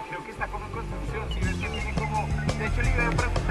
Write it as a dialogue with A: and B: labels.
A: creo que está como en construcción, si ves que tiene como, de hecho le iba